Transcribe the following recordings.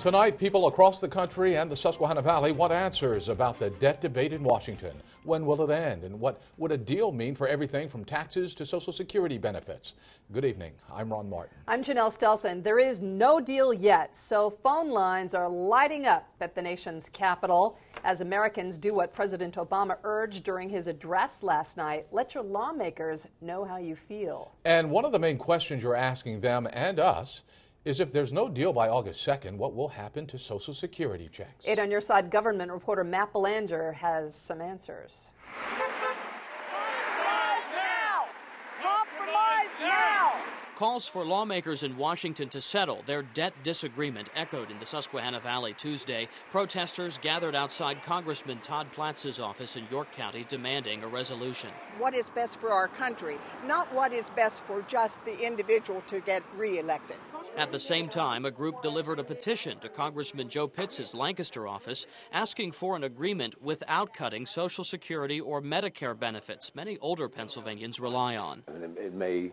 Tonight, people across the country and the Susquehanna Valley want answers about the debt debate in Washington. When will it end? And what would a deal mean for everything from taxes to Social Security benefits? Good evening. I'm Ron Martin. I'm Janelle Stelson. There is no deal yet, so phone lines are lighting up at the nation's capital as Americans do what President Obama urged during his address last night. Let your lawmakers know how you feel. And one of the main questions you're asking them and us is if there's no deal by August 2nd, what will happen to Social Security checks? Eight on your side government reporter Matt Belanger has some answers. Calls for lawmakers in Washington to settle their debt disagreement echoed in the Susquehanna Valley Tuesday. Protesters gathered outside Congressman Todd Platts's office in York County demanding a resolution. What is best for our country, not what is best for just the individual to get reelected. At the same time, a group delivered a petition to Congressman Joe Pitts' Lancaster office asking for an agreement without cutting Social Security or Medicare benefits many older Pennsylvanians rely on. It may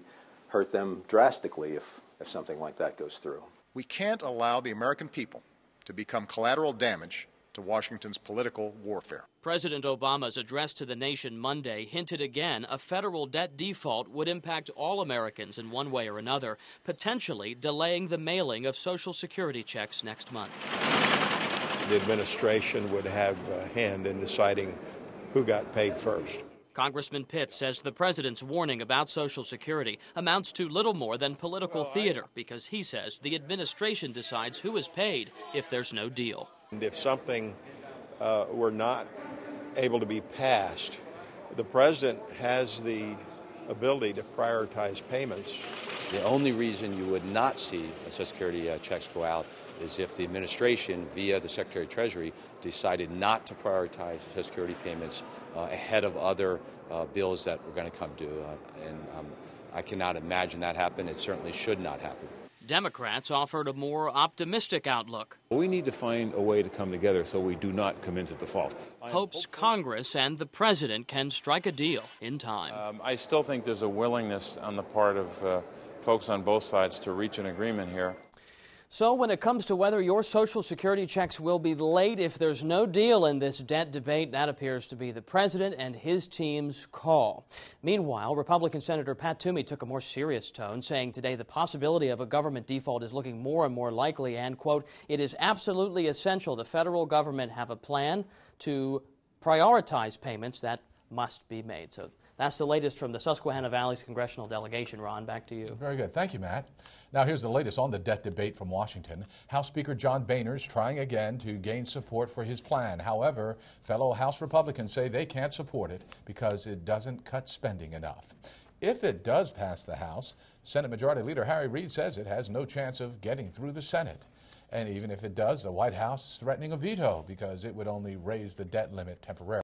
hurt them drastically if, if something like that goes through. We can't allow the American people to become collateral damage to Washington's political warfare. President Obama's address to the nation Monday hinted again a federal debt default would impact all Americans in one way or another, potentially delaying the mailing of Social Security checks next month. The administration would have a hand in deciding who got paid first. Congressman Pitt says the president's warning about Social Security amounts to little more than political theater because he says the administration decides who is paid if there's no deal. And if something uh, were not able to be passed, the president has the ability to prioritize payments. The only reason you would not see Social Security uh, checks go out is if the administration, via the Secretary of Treasury, decided not to prioritize Social Security payments uh, ahead of other uh, bills that were going to come due. Uh, and um, I cannot imagine that happen. It certainly should not happen. Democrats offered a more optimistic outlook. We need to find a way to come together so we do not come into default. Hopes Congress and the president can strike a deal in time. Um, I still think there's a willingness on the part of uh, folks on both sides to reach an agreement here. So, when it comes to whether your Social Security checks will be late if there's no deal in this debt debate, that appears to be the president and his team's call. Meanwhile, Republican Senator Pat Toomey took a more serious tone, saying today the possibility of a government default is looking more and more likely, and, quote, it is absolutely essential the federal government have a plan to prioritize payments that must be made. So, that's the latest from the Susquehanna Valley's congressional delegation. Ron, back to you. Very good. Thank you, Matt. Now, here's the latest on the debt debate from Washington. House Speaker John Boehner's trying again to gain support for his plan. However, fellow House Republicans say they can't support it because it doesn't cut spending enough. If it does pass the House, Senate Majority Leader Harry Reid says it has no chance of getting through the Senate. And even if it does, the White House is threatening a veto because it would only raise the debt limit temporarily.